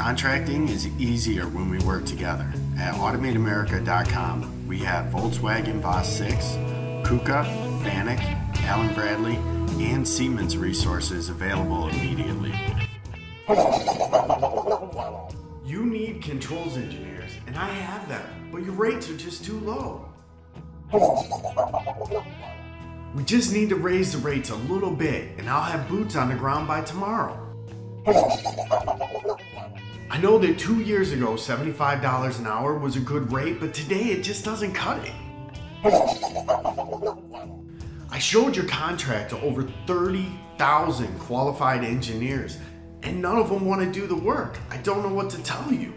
Contracting is easier when we work together. At AutomateAmerica.com, we have Volkswagen VASS 6, KUKA, Fanuc, Allen Bradley, and Siemens resources available immediately. You need controls engineers, and I have them, but your rates are just too low. We just need to raise the rates a little bit, and I'll have boots on the ground by tomorrow. I know that two years ago, $75 an hour was a good rate, but today it just doesn't cut it. I showed your contract to over 30,000 qualified engineers, and none of them want to do the work. I don't know what to tell you.